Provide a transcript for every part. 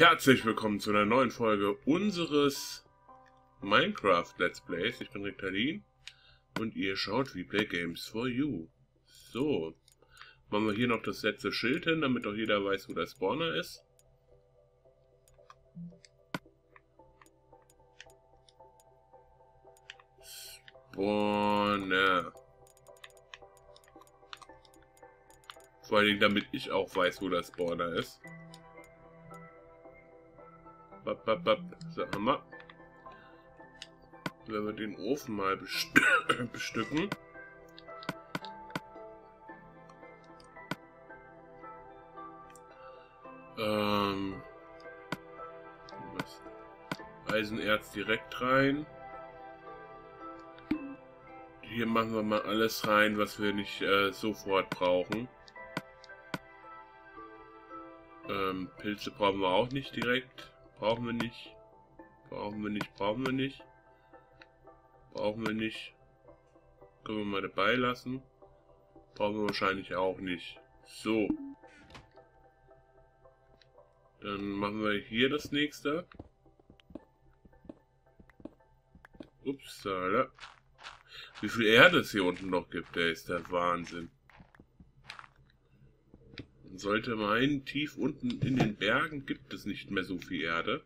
Herzlich willkommen zu einer neuen Folge unseres Minecraft Let's Plays. Ich bin Riktalin und ihr schaut wie Play Games for You. So, machen wir hier noch das letzte Schild hin, damit auch jeder weiß, wo der Spawner ist. Spawner. Vor allen Dingen, damit ich auch weiß, wo der Spawner ist. Bap, bap, bap. So, haben wir. Wenn wir den Ofen mal best bestücken. Ähm, Eisenerz direkt rein. Hier machen wir mal alles rein, was wir nicht äh, sofort brauchen. Ähm, Pilze brauchen wir auch nicht direkt. Brauchen wir nicht. Brauchen wir nicht, brauchen wir nicht. Brauchen wir nicht. Können wir mal dabei lassen. Brauchen wir wahrscheinlich auch nicht. So. Dann machen wir hier das nächste. Upsala. Wie viel Erde es hier unten noch gibt, der ist der Wahnsinn. Sollte meinen, tief unten in den Bergen gibt es nicht mehr so viel Erde.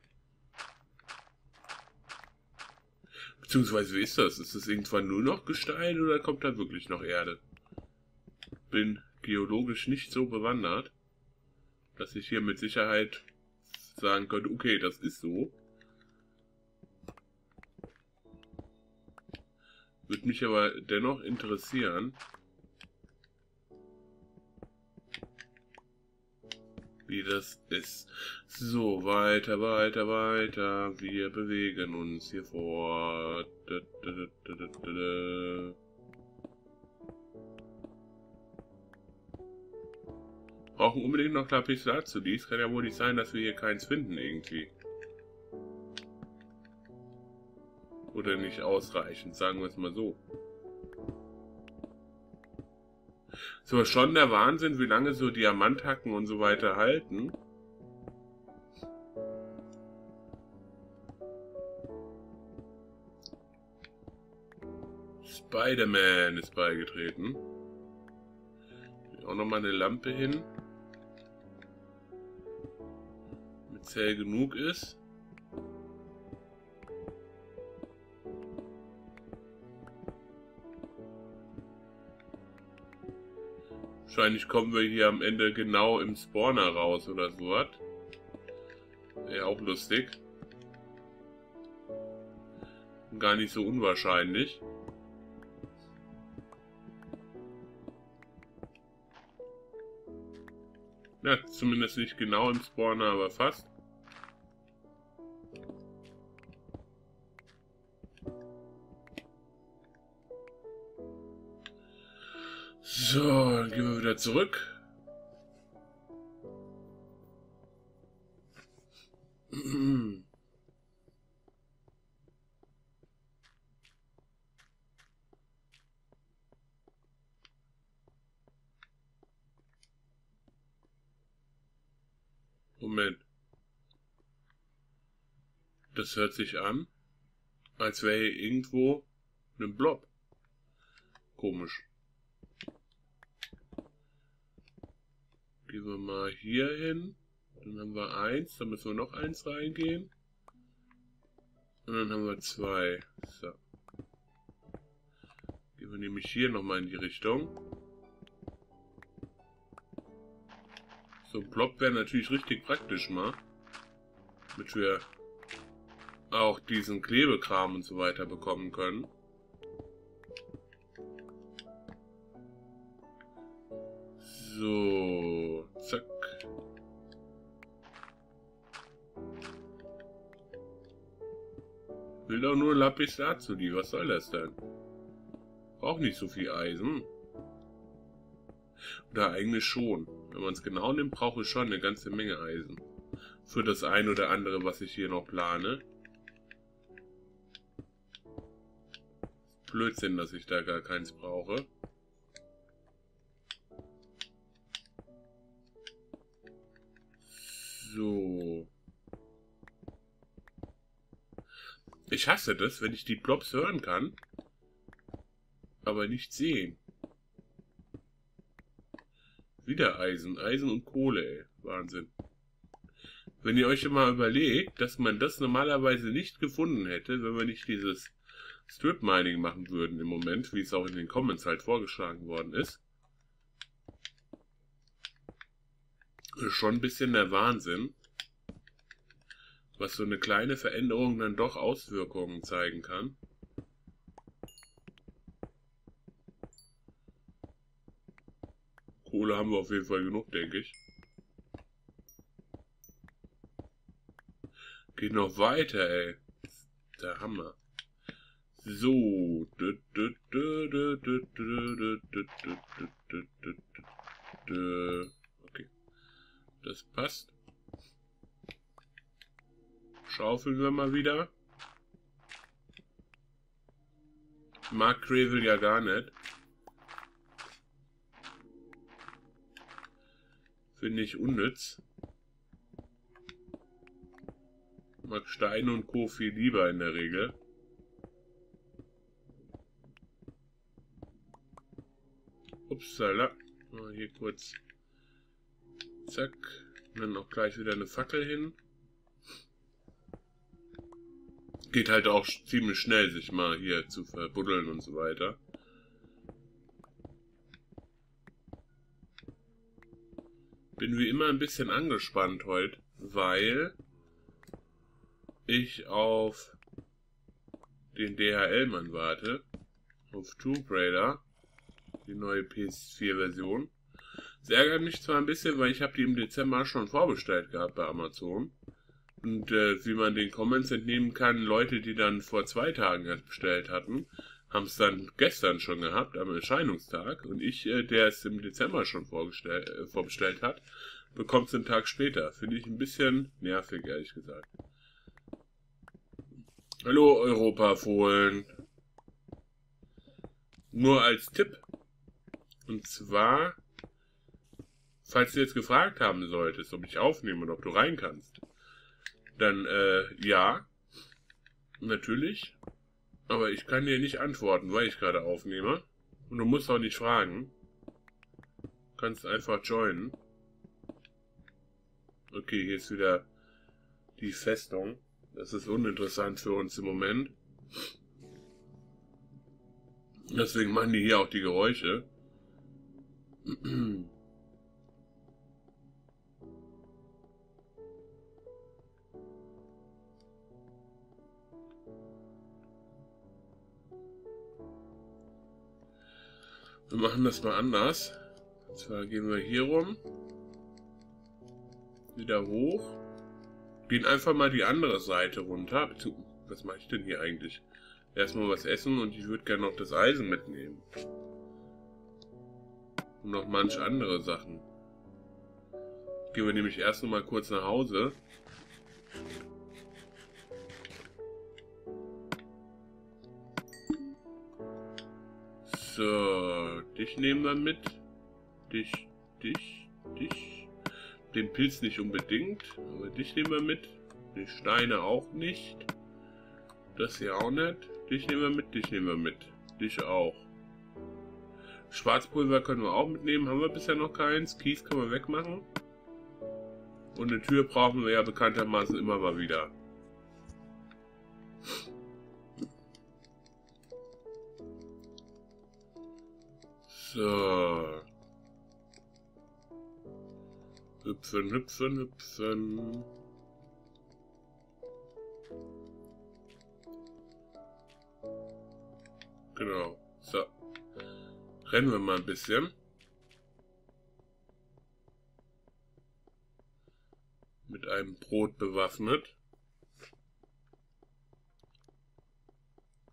Beziehungsweise, wie ist das? Ist das irgendwann nur noch Gestein oder kommt da wirklich noch Erde? Bin geologisch nicht so bewandert, dass ich hier mit Sicherheit sagen könnte, okay, das ist so. Würde mich aber dennoch interessieren, wie das ist. So, weiter, weiter, weiter. Wir bewegen uns hier vor. Da, da, da, Brauchen unbedingt noch Lapis Lazuli. Es kann ja wohl nicht sein, dass wir hier keins finden irgendwie. Oder nicht ausreichend, sagen wir es mal so. So, schon der Wahnsinn, wie lange so Diamanthacken und so weiter halten. Spider-Man ist beigetreten. Auch nochmal eine Lampe hin. Mit Zell genug ist. Wahrscheinlich kommen wir hier am Ende genau im Spawner raus oder so was. Wäre auch lustig. Gar nicht so unwahrscheinlich. Ja, zumindest nicht genau im Spawner, aber fast. Wieder zurück. Moment. Das hört sich an, als wäre hier irgendwo ein Blob. Komisch. Gehen wir mal hier hin. Dann haben wir eins. Dann müssen wir noch eins reingehen. Und dann haben wir zwei. So. Gehen wir nämlich hier nochmal in die Richtung. So ein Blob wäre natürlich richtig praktisch mal. Damit wir auch diesen Klebekram und so weiter bekommen können. So, zack. Will doch nur Lapis Lazuli, was soll das denn? Braucht nicht so viel Eisen. Oder eigentlich schon. Wenn man es genau nimmt, brauche ich schon eine ganze Menge Eisen. Für das ein oder andere, was ich hier noch plane. Blödsinn, dass ich da gar keins brauche. Ich hasse das, wenn ich die Blobs hören kann, aber nicht sehen. Wieder Eisen, Eisen und Kohle, ey. Wahnsinn. Wenn ihr euch immer überlegt, dass man das normalerweise nicht gefunden hätte, wenn wir nicht dieses Strip Mining machen würden im Moment, wie es auch in den Comments halt vorgeschlagen worden ist schon ein bisschen der Wahnsinn, was so eine kleine Veränderung dann doch Auswirkungen zeigen kann. Kohle haben wir auf jeden Fall genug, denke ich. Geht noch weiter, ey. Der Hammer. So. Okay. Das passt. Schaufeln wir mal wieder. Mag Gravel ja gar nicht. Finde ich unnütz. Mag Steine und Co. viel lieber in der Regel. Upsala. Mal hier kurz. Zack. Und dann auch gleich wieder eine Fackel hin. Geht halt auch ziemlich schnell, sich mal hier zu verbuddeln und so weiter. Bin wie immer ein bisschen angespannt heute, weil ich auf den DHL-Mann warte. Auf Tomb Raider die neue PS4-Version. Es ärgert mich zwar ein bisschen, weil ich habe die im Dezember schon vorbestellt gehabt bei Amazon. Und äh, wie man den Comments entnehmen kann, Leute, die dann vor zwei Tagen erst bestellt hatten, haben es dann gestern schon gehabt, am Erscheinungstag. Und ich, äh, der es im Dezember schon äh, vorbestellt hat, bekommt es einen Tag später. Finde ich ein bisschen nervig, ehrlich gesagt. Hallo Europa-Fohlen. Nur als Tipp, und zwar, falls du jetzt gefragt haben solltest, ob ich aufnehme und ob du rein kannst, dann äh, ja, natürlich. Aber ich kann dir nicht antworten, weil ich gerade aufnehme. Und du musst auch nicht fragen. Du kannst einfach joinen. Okay, hier ist wieder die Festung. Das ist uninteressant für uns im Moment. Deswegen machen die hier auch die Geräusche. Wir machen das mal anders. Und zwar gehen wir hier rum. Wieder hoch. Gehen einfach mal die andere Seite runter. Was mache ich denn hier eigentlich? Erstmal was essen und ich würde gerne noch das Eisen mitnehmen. Und noch manch andere Sachen. Gehen wir nämlich erst noch mal kurz nach Hause. So, dich nehmen wir mit. Dich, dich, dich. Den Pilz nicht unbedingt, aber dich nehmen wir mit. Die Steine auch nicht. Das hier auch nicht. Dich nehmen wir mit, dich nehmen wir mit. Dich auch. Schwarzpulver können wir auch mitnehmen, haben wir bisher noch keins. Kies können wir wegmachen. Und eine Tür brauchen wir ja bekanntermaßen immer mal wieder. So. Hüpfen, hüpfen, hüpfen. Genau. So. Rennen wir mal ein bisschen. Mit einem Brot bewaffnet.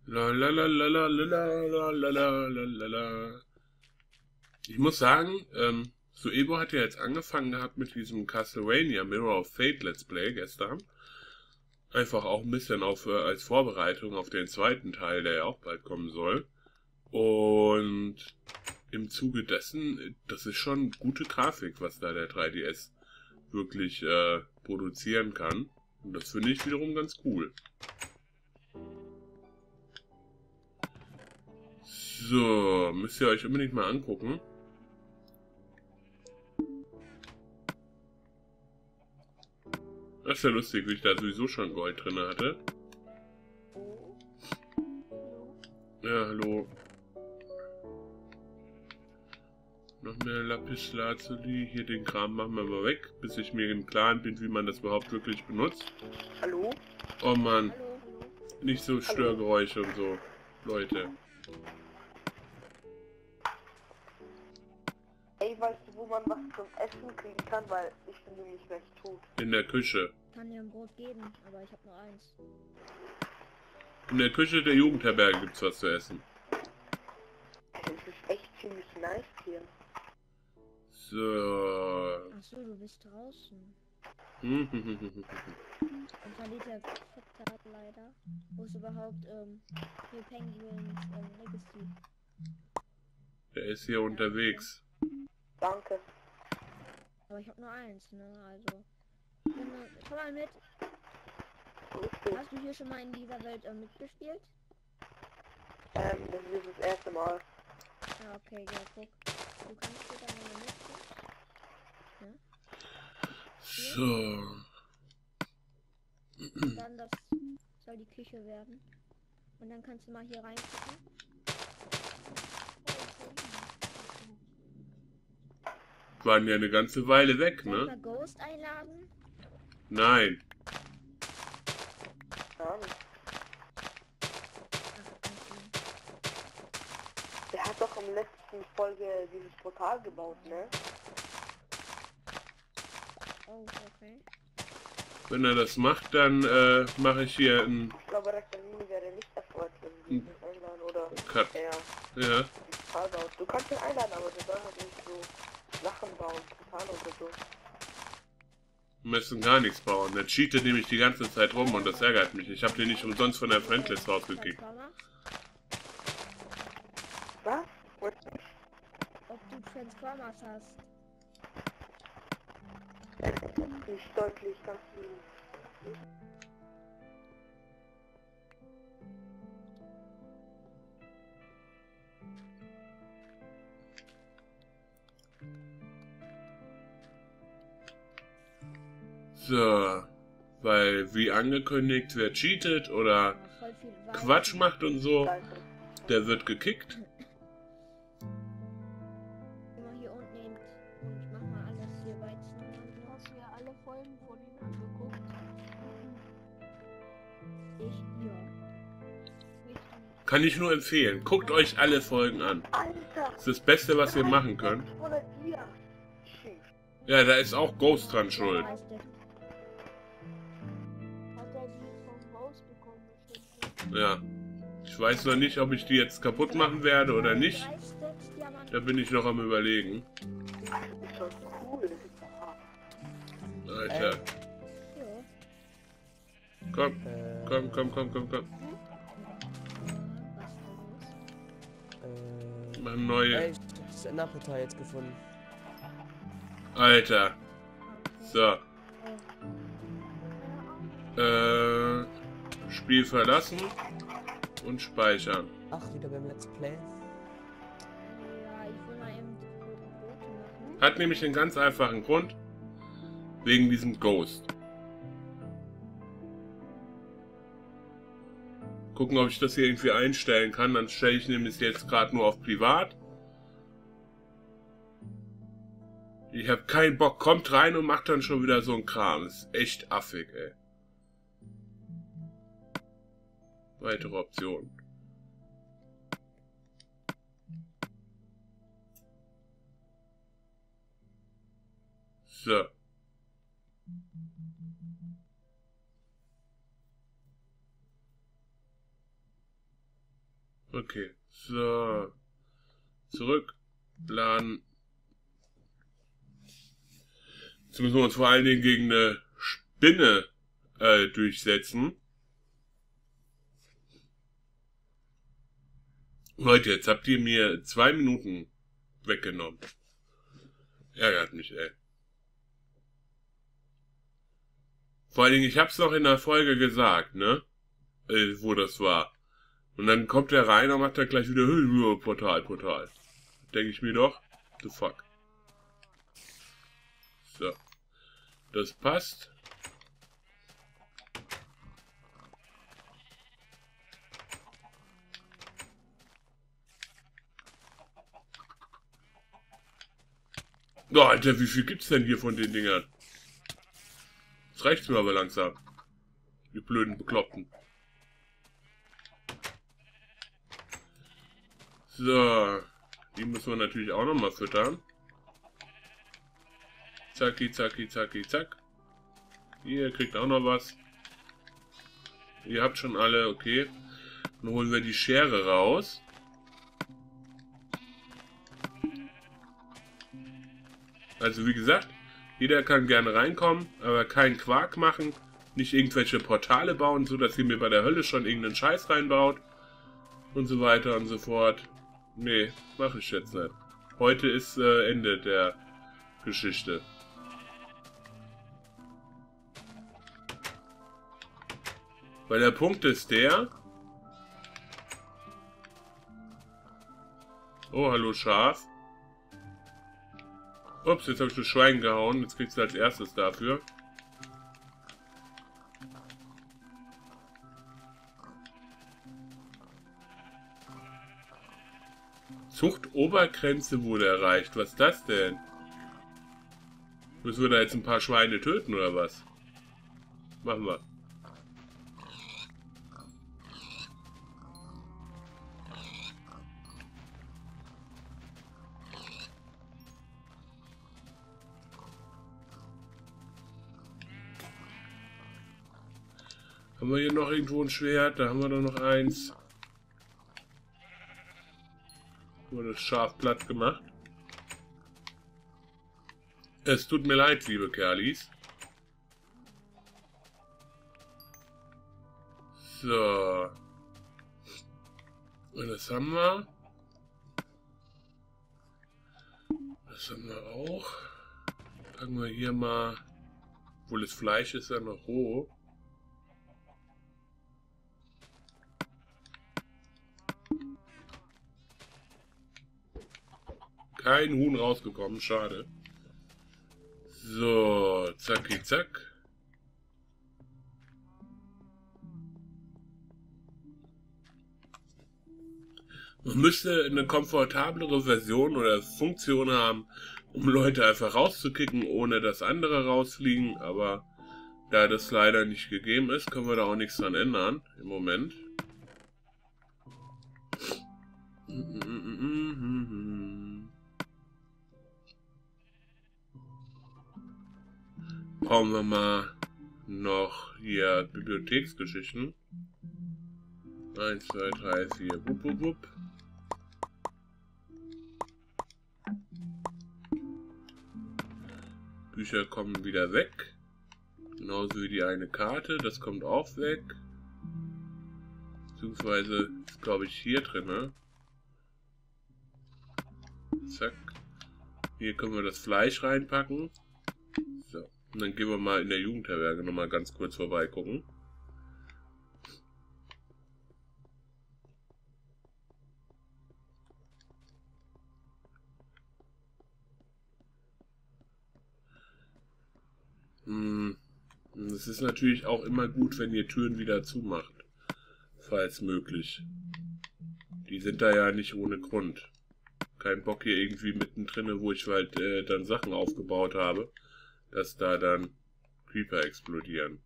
La la la la la la la la la la la ich muss sagen, ähm, Suebo hat ja jetzt angefangen gehabt mit diesem Castlevania Mirror of Fate Let's Play gestern. Einfach auch ein bisschen auf, äh, als Vorbereitung auf den zweiten Teil, der ja auch bald kommen soll. Und im Zuge dessen, äh, das ist schon gute Grafik, was da der 3DS wirklich äh, produzieren kann. Und das finde ich wiederum ganz cool. So, müsst ihr euch unbedingt mal angucken. Das ist ja lustig, wie ich da sowieso schon Gold drin hatte. Ja, hallo. Noch mehr Lapis Lazuli. Hier den Kram machen wir mal weg, bis ich mir im Klaren bin, wie man das überhaupt wirklich benutzt. Hallo? Oh Mann, Hallo. nicht so Störgeräusche und so. Leute. Essen kriegen kann, weil ich bin nämlich recht tot. In der Küche. Kann dir ein Brot geben, aber ich habe nur eins. In der Küche der Jugendherberge gibt's was zu essen. Es ist echt ziemlich nice hier. So. Ach so, du bist draußen. Hm, Und verliert der Vertat leider. Wo ist überhaupt, ähm, hier Penguins, ähm, Legacy? Der ist hier unterwegs. Danke. Aber ich habe nur eins, ne, also. Komm mal mit. Hast du hier schon mal in dieser Welt ähm, mitgespielt? Ähm, das ist das erste Mal. Ja, okay, ja, guck. Du kannst dir dann mal mitgucken. So. Und dann das soll die Küche werden. Und dann kannst du mal hier reingucken. Waren ja eine ganze Weile weg, Soll ich ne? Ghost einladen? Nein. Ja, okay. der hat doch im letzten Folge dieses Portal gebaut, ne? Oh, okay. Wenn er das macht, dann äh, mache ich hier einen Ich glaube, Rektamini wäre nicht erfreut, wenn sie ihn einladen oder Cut. Ja. baut. Du kannst ihn einladen, aber der soll halt nicht so Sachen bauen, Portale oder so. Wir müssen gar nichts bauen. Der cheatet nämlich die ganze Zeit rum und das ärgert mich. Ich habe den nicht umsonst von der Friendlist rausgekickt. Was? Ob du Transformers hast? nicht deutlich, kannst du So. Weil, wie angekündigt, wer cheatet oder. Quatsch macht und so, der wird gekickt. Kann ich nur empfehlen. Guckt euch alle Folgen an. Das ist das Beste, was ihr machen könnt. Ja, da ist auch Ghost dran schuld. Ja. Ich weiß noch nicht, ob ich die jetzt kaputt machen werde oder nicht. Da bin ich noch am überlegen. Alter. Komm, komm, komm, komm, komm, komm. Eine neue. ey, ich hab Enderportal jetzt gefunden. Alter. So. Äh. Spiel verlassen und speichern. Ach, wieder beim Let's Play. Ja, ich will mal eben die roten Boote machen. Hat nämlich einen ganz einfachen Grund. Wegen diesem Ghost. Gucken, ob ich das hier irgendwie einstellen kann. Dann stelle ich nämlich jetzt gerade nur auf Privat. Ich habe keinen Bock. Kommt rein und macht dann schon wieder so ein Kram. ist echt affig, ey. Weitere Optionen. So. Okay. So. Zurück. Laden. Jetzt müssen wir uns vor allen Dingen gegen eine Spinne äh, durchsetzen. Leute, jetzt habt ihr mir zwei Minuten weggenommen. Ärgert mich, ey. Vor allen Dingen, ich hab's noch in der Folge gesagt, ne? Äh, wo das war. Und dann kommt er rein und macht dann gleich wieder "Hey, Portal, Portal. Denke ich mir doch, the fuck. So. Das passt. Oh, Alter, wie viel gibt's denn hier von den Dingern? Das reicht mir aber langsam. Die blöden Bekloppten. So. Die müssen wir natürlich auch nochmal füttern. Zacki, zacki, zacki, zack. Ihr kriegt auch noch was. Ihr habt schon alle, okay. Dann holen wir die Schere raus. Also wie gesagt, jeder kann gerne reinkommen, aber keinen Quark machen. Nicht irgendwelche Portale bauen, so dass ihr mir bei der Hölle schon irgendeinen Scheiß reinbaut. Und so weiter und so fort. Nee, mache ich jetzt nicht. Heute ist äh, Ende der Geschichte. Weil der Punkt ist der... Oh, hallo Schaf. Ups, jetzt habe ich das Schwein gehauen. Jetzt kriegst du als erstes dafür. Zuchtobergrenze wurde erreicht. Was ist das denn? Müssen wir da jetzt ein paar Schweine töten oder was? Machen wir. Haben wir hier noch irgendwo ein Schwert? Da haben wir doch noch eins. Wurde scharf platt gemacht. Es tut mir leid, liebe Kerlis. So. Und das haben wir. Das haben wir auch. Packen wir hier mal. Obwohl das Fleisch ist ja noch roh. Kein Huhn rausgekommen, schade. So, zacki zack. Man müsste eine komfortablere Version oder Funktion haben, um Leute einfach rauszukicken, ohne dass andere rausfliegen, aber da das leider nicht gegeben ist, können wir da auch nichts dran ändern im Moment. Brauchen wir mal noch hier Bibliotheksgeschichten. 1, 2, 3, 4, wupp, wupp, wupp. Bücher kommen wieder weg. Genauso wie die eine Karte, das kommt auch weg. Beziehungsweise ist glaube ich hier drin. Ne? Zack. Hier können wir das Fleisch reinpacken. Und dann gehen wir mal in der Jugendherberge nochmal ganz kurz vorbeigucken. Hm. Es ist natürlich auch immer gut, wenn ihr Türen wieder zumacht. Falls möglich. Die sind da ja nicht ohne Grund. Kein Bock hier irgendwie mittendrin, wo ich halt äh, dann Sachen aufgebaut habe dass da dann Creeper explodieren.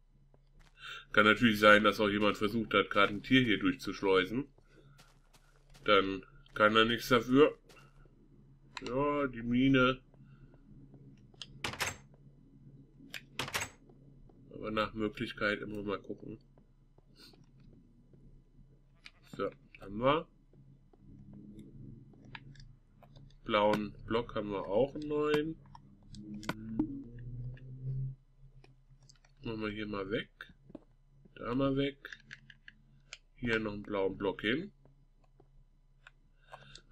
Kann natürlich sein, dass auch jemand versucht hat, gerade ein Tier hier durchzuschleusen. Dann kann er nichts dafür. Ja, die Mine. Aber nach Möglichkeit immer mal gucken. So, haben wir. Blauen Block haben wir auch einen neuen. Machen wir hier mal weg. Da mal weg. Hier noch einen blauen Block hin.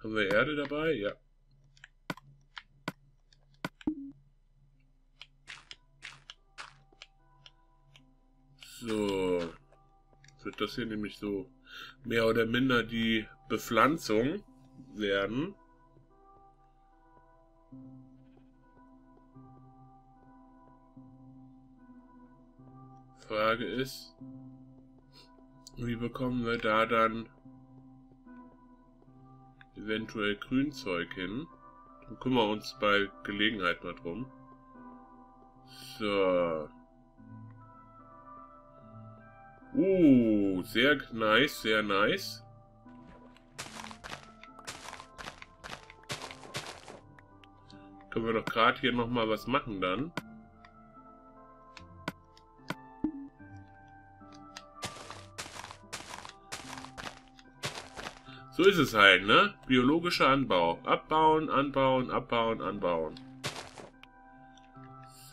Haben wir Erde dabei? Ja. So. Wird das hier nämlich so mehr oder minder die Bepflanzung werden. Frage ist, wie bekommen wir da dann eventuell Grünzeug hin? Dann kümmern wir uns bei Gelegenheit mal drum. So. Uh, sehr nice, sehr nice. Können wir doch gerade hier nochmal was machen dann. So ist es halt, ne? Biologischer Anbau. Abbauen, anbauen, abbauen, anbauen.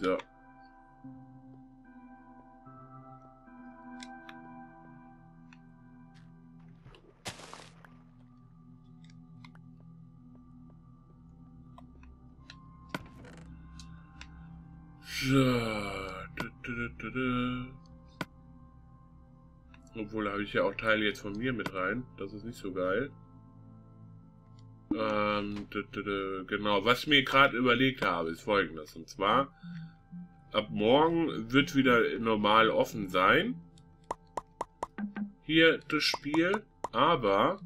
So. So. Obwohl, da habe ich ja auch Teile jetzt von mir mit rein. Das ist nicht so geil. Ähm, genau, was ich mir gerade überlegt habe, ist folgendes. Und zwar, ab morgen wird wieder normal offen sein. Hier das Spiel. Aber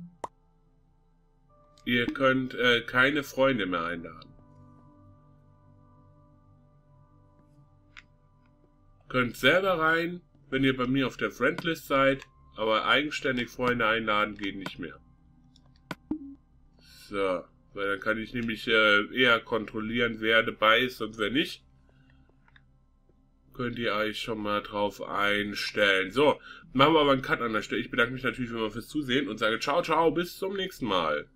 ihr könnt äh, keine Freunde mehr einladen. Könnt selber rein, wenn ihr bei mir auf der Friendlist seid, aber eigenständig Freunde einladen geht nicht mehr. So, weil dann kann ich nämlich äh, eher kontrollieren, wer dabei ist und wer nicht. Könnt ihr euch schon mal drauf einstellen. So, machen wir aber einen Cut an der Stelle. Ich bedanke mich natürlich immer fürs Zusehen und sage ciao, ciao, bis zum nächsten Mal.